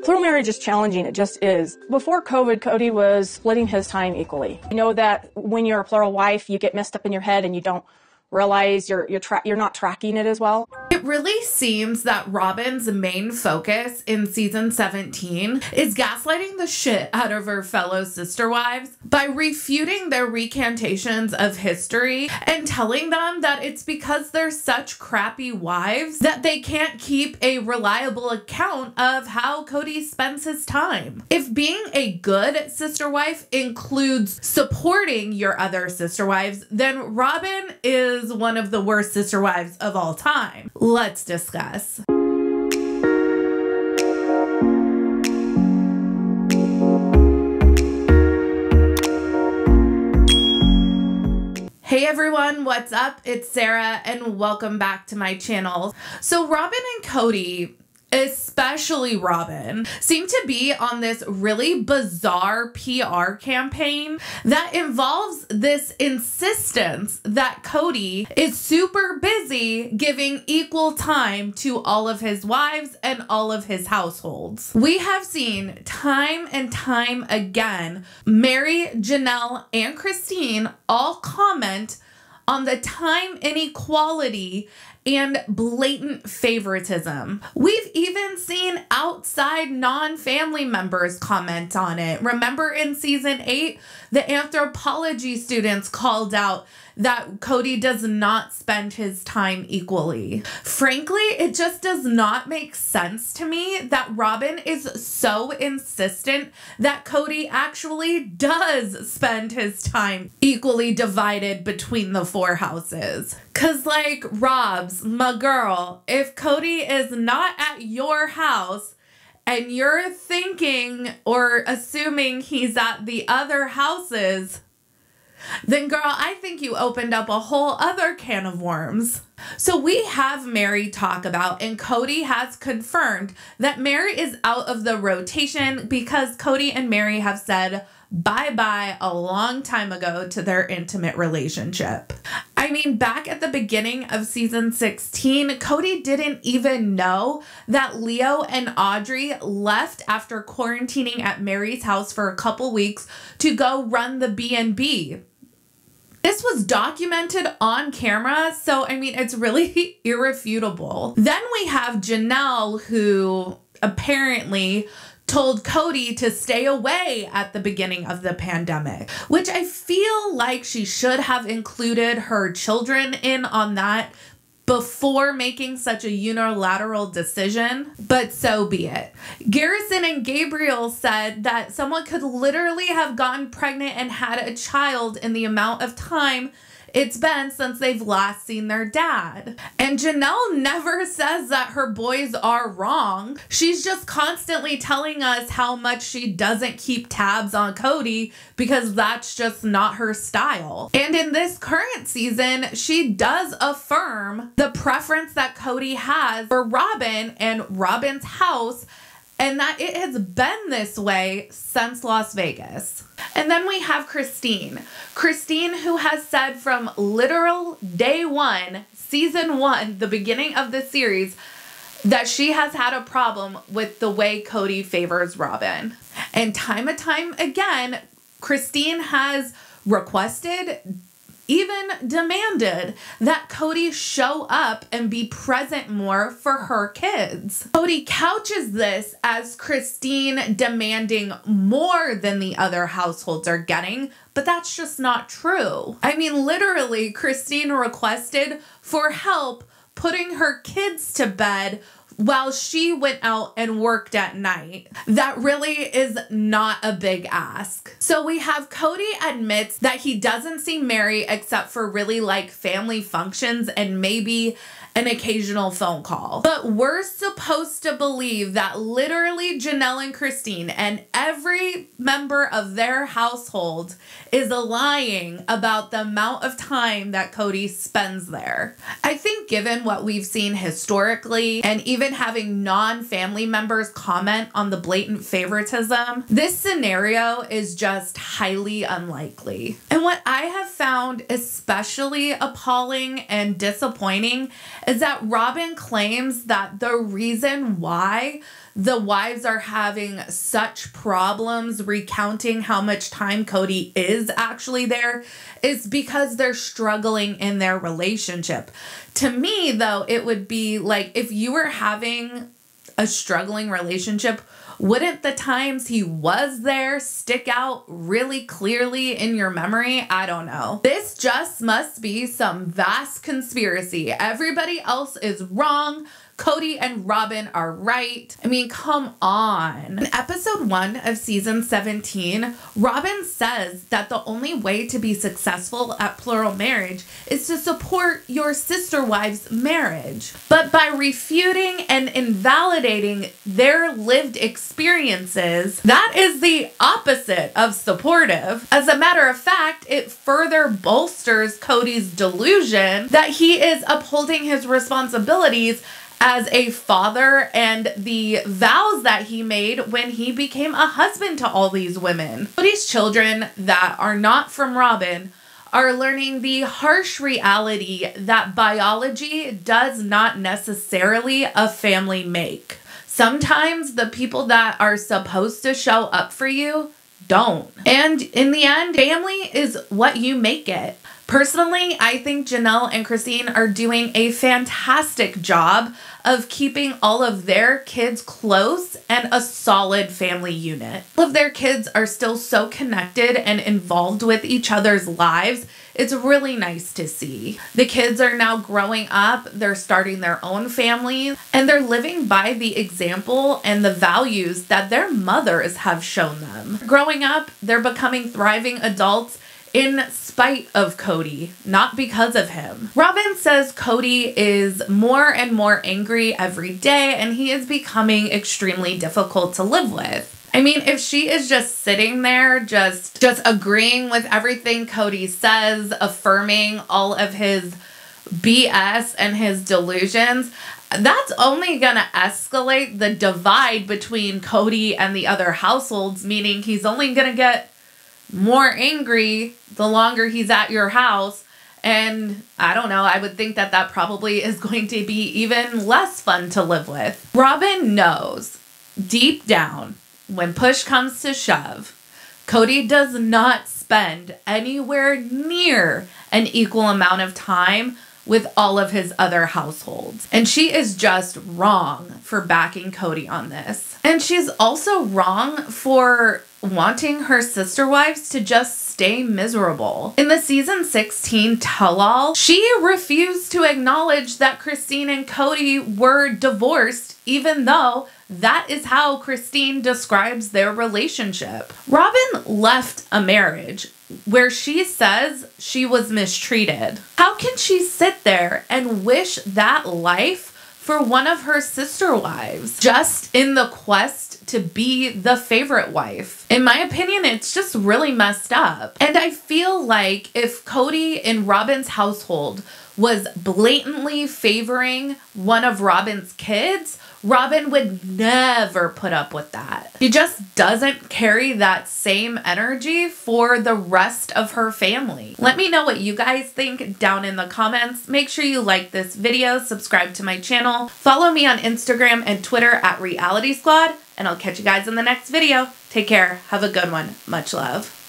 Plural marriage is challenging. It just is. Before COVID, Kody was splitting his time equally. You know that when you're a plural wife, you get messed up in your head and you don't realize you're you're tra- you're not tracking it as well. It really seems that Robyn's main focus in season 17 is gaslighting the shit out of her fellow sister wives by refuting their recantations of history and telling them that it's because they're such crappy wives that they can't keep a reliable account of how Kody spends his time. If being a good sister wife includes supporting your other sister wives, then Robyn is one of the worst sister wives of all time. Let's discuss. Hey everyone, what's up? It's Sarah and welcome back to my channel. So Robyn and Kody especially Robyn, seem to be on this really bizarre PR campaign that involves this insistence that Kody is super busy giving equal time to all of his wives and all of his households. We have seen time and time again Mary, Janelle, and Christine all comment on the time inequality and blatant favoritism. We've even seen outside non family members comment on it. Remember in season eight, the anthropology students called out that Kody does not spend his time equally. Frankly, it just does not make sense to me that Robyn is so insistent that Kody actually does spend his time equally divided between the four houses. Cause, like, Robs, my girl, if Kody is not at your house, and you're thinking or assuming he's at the other houses, then girl, I think you opened up a whole other can of worms. So we have Mary talk about, and Kody has confirmed that Mary is out of the rotation because Kody and Mary have said bye bye a long time ago to their intimate relationship. I mean, back at the beginning of season 16, Kody didn't even know that Leo and Audrey left after quarantining at Mary's house for a couple weeks to go run the B&B. This was documented on camera, so I mean, it's really irrefutable. Then we have Janelle, who apparently told Kody to stay away at the beginning of the pandemic, which I feel like she should have included her children in on that before making such a unilateral decision, but so be it. Garrison and Gabriel said that someone could literally have gotten pregnant and had a child in the amount of time it's been since they've last seen their dad. And Janelle never says that her boys are wrong. She's just constantly telling us how much she doesn't keep tabs on Kody because that's just not her style. And in this current season, she does affirm the preference that Kody has for Robyn and Robyn's house and that it has been this way since Las Vegas. And then we have Christine. Christine, who has said from literal day one, season one, the beginning of the series, that she has had a problem with the way Kody favors Robyn. And time and time again, Christine has requested even demanded that Kody show up and be present more for her kids. Kody couches this as Christine demanding more than the other households are getting, but that's just not true. I mean, literally, Christine requested for help putting her kids to bed while she went out and worked at night. That really is not a big ask. So we have Kody admits that he doesn't see Mary except for really like family functions and maybe an occasional phone call. But we're supposed to believe that literally Janelle and Christine and every member of their household is lying about the amount of time that Kody spends there. I think given what we've seen historically and even having non-family members comment on the blatant favoritism, this scenario is just highly unlikely. And what I have found especially appalling and disappointing is that Robyn claims that the reason why the wives are having such problems recounting how much time Kody is actually there is because they're struggling in their relationship. To me, though, it would be like if you were having a struggling relationship, wouldn't the times he was there stick out really clearly in your memory? I don't know. This just must be some vast conspiracy. Everybody else is wrong. Kody and Robyn are right. I mean, come on. In episode one of season 17, Robyn says that the only way to be successful at plural marriage is to support your sister wife's marriage. But by refuting and invalidating their lived experiences, that is the opposite of supportive. As a matter of fact, it further bolsters Kody's delusion that he is upholding his responsibilities as a father and the vows that he made when he became a husband to all these women. These children that are not from Robyn are learning the harsh reality that biology does not necessarily a family make. Sometimes the people that are supposed to show up for you don't. And in the end, family is what you make it. Personally, I think Janelle and Christine are doing a fantastic job of keeping all of their kids close and a solid family unit. All of their kids are still so connected and involved with each other's lives. It's really nice to see. The kids are now growing up, they're starting their own families, and they're living by the example and the values that their mothers have shown them. Growing up, they're becoming thriving adults in spite of Kody, not because of him. Robyn says Kody is more and more angry every day and he is becoming extremely difficult to live with. I mean, if she is just sitting there just just agreeing with everything Kody says, affirming all of his BS and his delusions, that's only going to escalate the divide between Kody and the other households, meaning he's only going to get more angry the longer he's at your house. And I don't know, I would think that that probably is going to be even less fun to live with. Robyn knows deep down when push comes to shove, Kody does not spend anywhere near an equal amount of time with all of his other households. And she is just wrong for backing Kody on this. And she's also wrong for wanting her sister wives to just stay miserable. In the season 16 tell all, she refused to acknowledge that Christine and Kody were divorced, even though that is how Christine describes their relationship. Robyn left a marriage where she says she was mistreated. How can she sit there and wish that life for one of her sister wives just in the quest to be the favorite wife. In my opinion, it's just really messed up. And I feel like if Kody in Robyn's household was blatantly favoring one of Robyn's kids, Robyn would never put up with that. She just doesn't carry that same energy for the rest of her family. Let me know what you guys think down in the comments. Make sure you like this video, subscribe to my channel, follow me on Instagram and Twitter at Reality Squad, and I'll catch you guys in the next video. Take care. Have a good one. Much love.